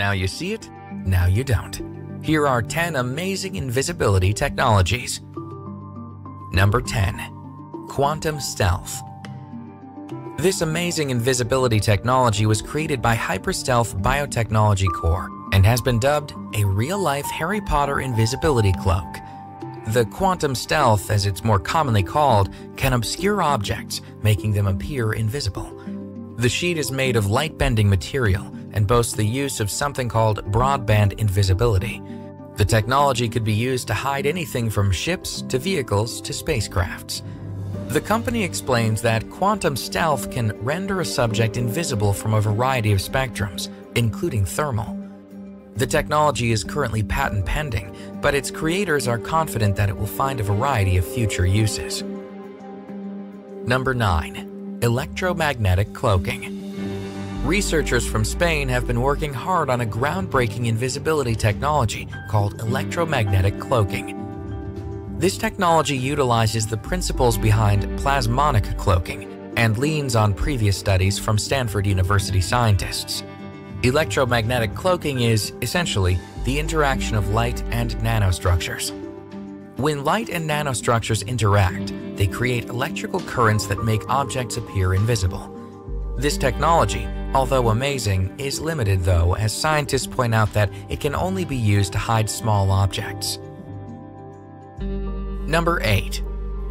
Now you see it, now you don't. Here are 10 amazing invisibility technologies. Number 10. Quantum Stealth. This amazing invisibility technology was created by Hyperstealth Biotechnology Corp and has been dubbed a real-life Harry Potter invisibility cloak. The quantum stealth, as it's more commonly called, can obscure objects, making them appear invisible. The sheet is made of light-bending material and boasts the use of something called broadband invisibility. The technology could be used to hide anything from ships to vehicles to spacecrafts. The company explains that quantum stealth can render a subject invisible from a variety of spectrums, including thermal. The technology is currently patent pending, but its creators are confident that it will find a variety of future uses. Number 9. Electromagnetic Cloaking Researchers from Spain have been working hard on a groundbreaking invisibility technology called electromagnetic cloaking. This technology utilizes the principles behind plasmonic cloaking and leans on previous studies from Stanford University scientists. Electromagnetic cloaking is, essentially, the interaction of light and nanostructures. When light and nanostructures interact, they create electrical currents that make objects appear invisible. This technology, although amazing, is limited though, as scientists point out that it can only be used to hide small objects. Number 8.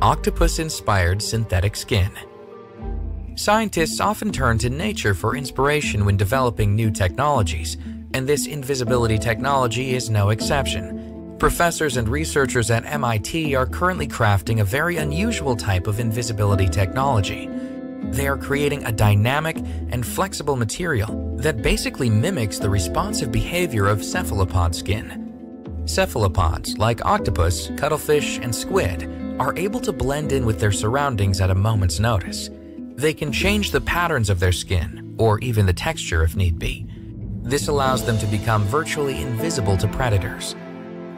Octopus-inspired synthetic skin. Scientists often turn to nature for inspiration when developing new technologies, and this invisibility technology is no exception. Professors and researchers at MIT are currently crafting a very unusual type of invisibility technology. They are creating a dynamic and flexible material that basically mimics the responsive behavior of cephalopod skin. Cephalopods, like octopus, cuttlefish, and squid, are able to blend in with their surroundings at a moment's notice. They can change the patterns of their skin, or even the texture if need be. This allows them to become virtually invisible to predators.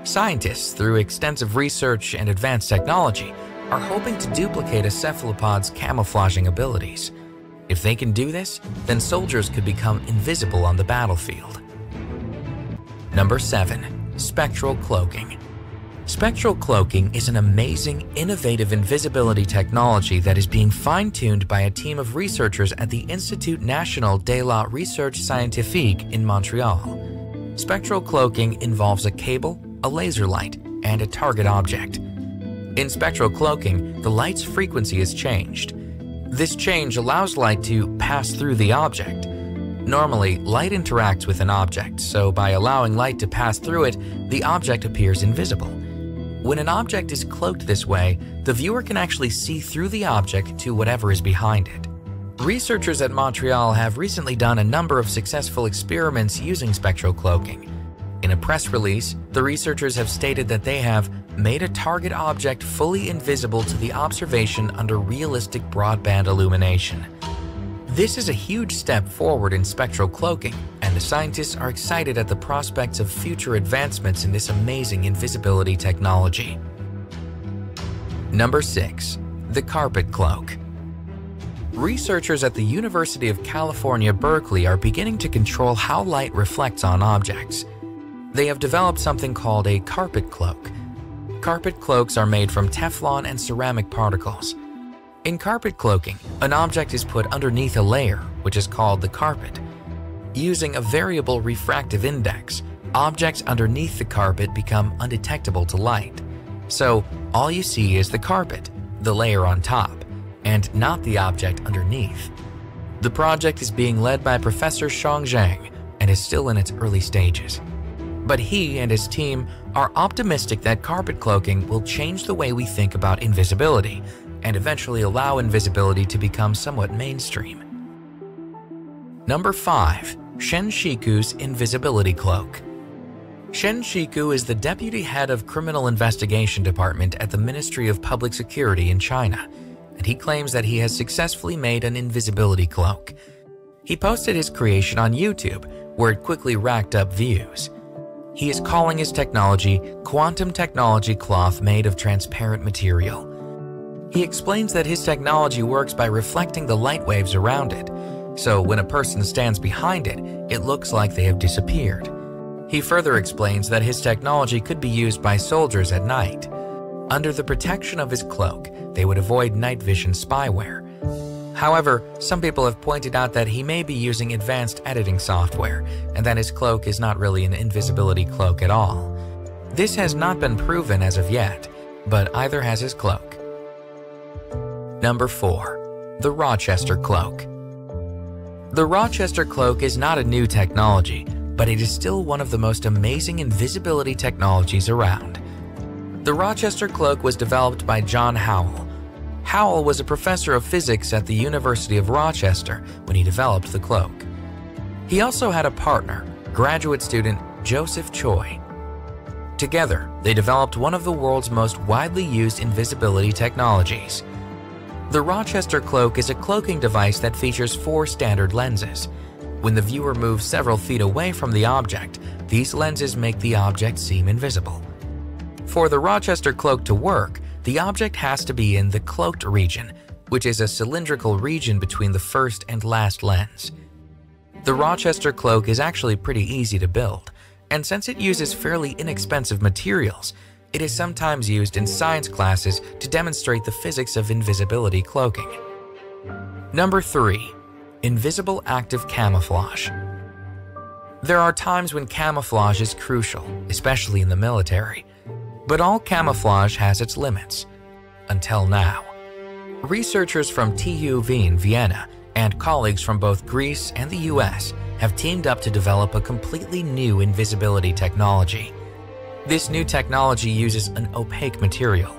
Scientists, through extensive research and advanced technology, are hoping to duplicate a cephalopod's camouflaging abilities. If they can do this, then soldiers could become invisible on the battlefield. Number 7 spectral cloaking. Spectral cloaking is an amazing, innovative invisibility technology that is being fine-tuned by a team of researchers at the Institut National de la Recherche Scientifique in Montreal. Spectral cloaking involves a cable, a laser light, and a target object. In spectral cloaking, the light's frequency is changed. This change allows light to pass through the object, Normally, light interacts with an object, so by allowing light to pass through it, the object appears invisible. When an object is cloaked this way, the viewer can actually see through the object to whatever is behind it. Researchers at Montreal have recently done a number of successful experiments using spectral cloaking. In a press release, the researchers have stated that they have made a target object fully invisible to the observation under realistic broadband illumination. This is a huge step forward in spectral cloaking, and the scientists are excited at the prospects of future advancements in this amazing invisibility technology. Number 6. The Carpet Cloak Researchers at the University of California, Berkeley are beginning to control how light reflects on objects. They have developed something called a carpet cloak. Carpet cloaks are made from Teflon and ceramic particles. In carpet cloaking, an object is put underneath a layer, which is called the carpet. Using a variable refractive index, objects underneath the carpet become undetectable to light. So, all you see is the carpet, the layer on top, and not the object underneath. The project is being led by Professor Xiang Zhang and is still in its early stages. But he and his team are optimistic that carpet cloaking will change the way we think about invisibility and eventually allow invisibility to become somewhat mainstream. Number 5. Shen Shiku's Invisibility Cloak Shen Shiku is the deputy head of Criminal Investigation Department at the Ministry of Public Security in China, and he claims that he has successfully made an invisibility cloak. He posted his creation on YouTube, where it quickly racked up views. He is calling his technology Quantum Technology Cloth made of transparent material. He explains that his technology works by reflecting the light waves around it. so when a person stands behind it, it looks like they have disappeared. He further explains that his technology could be used by soldiers at night. Under the protection of his cloak, they would avoid night vision spyware. However, some people have pointed out that he may be using advanced editing software and that his cloak is not really an invisibility cloak at all. This has not been proven as of yet, but either has his cloak. Number 4. The Rochester Cloak The Rochester Cloak is not a new technology, but it is still one of the most amazing invisibility technologies around. The Rochester Cloak was developed by John Howell, Howell was a professor of physics at the University of Rochester when he developed the cloak. He also had a partner, graduate student Joseph Choi. Together, they developed one of the world's most widely used invisibility technologies. The Rochester cloak is a cloaking device that features four standard lenses. When the viewer moves several feet away from the object, these lenses make the object seem invisible. For the Rochester cloak to work, the object has to be in the cloaked region, which is a cylindrical region between the first and last lens. The Rochester cloak is actually pretty easy to build, and since it uses fairly inexpensive materials, it is sometimes used in science classes to demonstrate the physics of invisibility cloaking. Number 3. Invisible Active Camouflage There are times when camouflage is crucial, especially in the military. But all camouflage has its limits. Until now. Researchers from TU Wien, Vienna, and colleagues from both Greece and the US have teamed up to develop a completely new invisibility technology. This new technology uses an opaque material.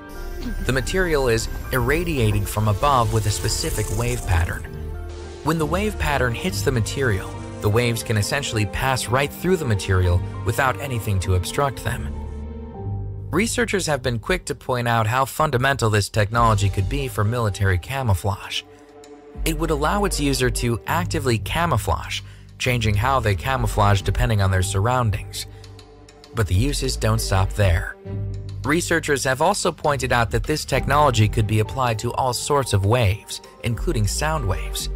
The material is irradiated from above with a specific wave pattern. When the wave pattern hits the material, the waves can essentially pass right through the material without anything to obstruct them. Researchers have been quick to point out how fundamental this technology could be for military camouflage. It would allow its user to actively camouflage, changing how they camouflage depending on their surroundings. But the uses don't stop there. Researchers have also pointed out that this technology could be applied to all sorts of waves, including sound waves.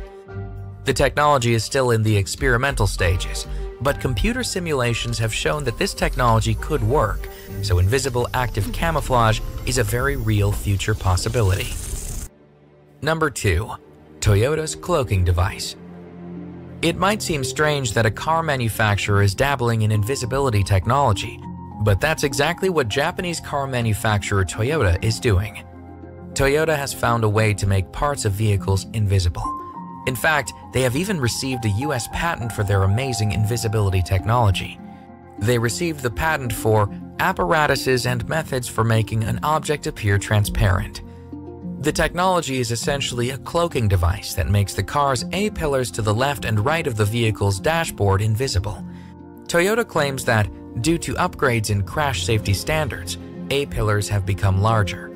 The technology is still in the experimental stages, but computer simulations have shown that this technology could work, so invisible active camouflage is a very real future possibility. Number 2. Toyota's cloaking device. It might seem strange that a car manufacturer is dabbling in invisibility technology, but that's exactly what Japanese car manufacturer Toyota is doing. Toyota has found a way to make parts of vehicles invisible. In fact, they have even received a US patent for their amazing invisibility technology. They received the patent for apparatuses and methods for making an object appear transparent. The technology is essentially a cloaking device that makes the car's A-pillars to the left and right of the vehicle's dashboard invisible. Toyota claims that, due to upgrades in crash safety standards, A-pillars have become larger.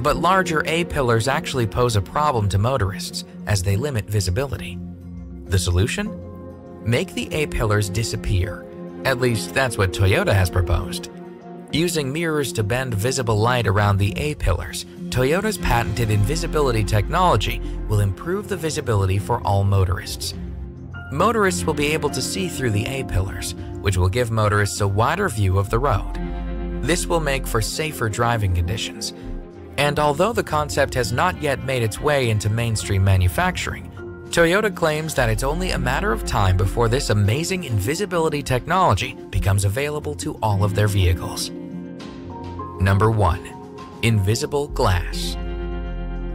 But larger A-pillars actually pose a problem to motorists as they limit visibility. The solution? Make the A-pillars disappear. At least that's what Toyota has proposed. Using mirrors to bend visible light around the A-pillars, Toyota's patented invisibility technology will improve the visibility for all motorists. Motorists will be able to see through the A-pillars, which will give motorists a wider view of the road. This will make for safer driving conditions and although the concept has not yet made its way into mainstream manufacturing, Toyota claims that it's only a matter of time before this amazing invisibility technology becomes available to all of their vehicles. Number 1. Invisible Glass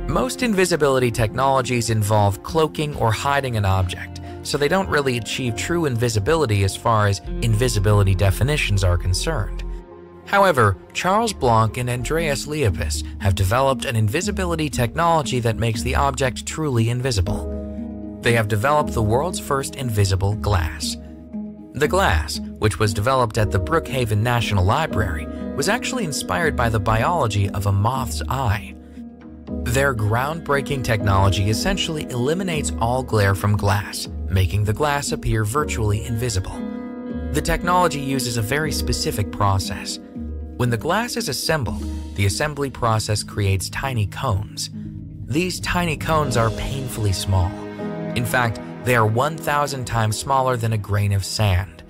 Most invisibility technologies involve cloaking or hiding an object, so they don't really achieve true invisibility as far as invisibility definitions are concerned. However, Charles Blanc and Andreas Liapis have developed an invisibility technology that makes the object truly invisible. They have developed the world's first invisible glass. The glass, which was developed at the Brookhaven National Library, was actually inspired by the biology of a moth's eye. Their groundbreaking technology essentially eliminates all glare from glass, making the glass appear virtually invisible. The technology uses a very specific process, when the glass is assembled, the assembly process creates tiny cones. These tiny cones are painfully small. In fact, They are 1,000 times smaller than a grain of sand.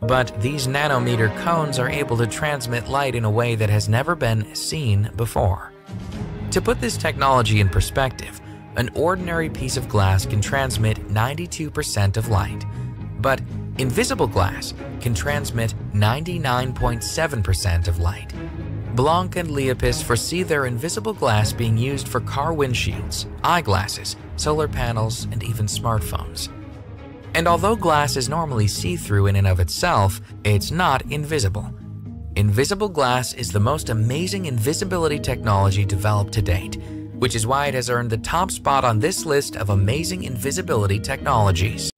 But these nanometer cones are able to transmit light in a way that has never been seen before. To put this technology in perspective, an ordinary piece of glass can transmit 92% of light, but invisible glass can transmit 99.7% of light. Blanc and Liapis foresee their invisible glass being used for car windshields, eyeglasses, solar panels, and even smartphones. And although glass is normally see-through in and of itself, it's not invisible. Invisible glass is the most amazing invisibility technology developed to date, which is why it has earned the top spot on this list of amazing invisibility technologies.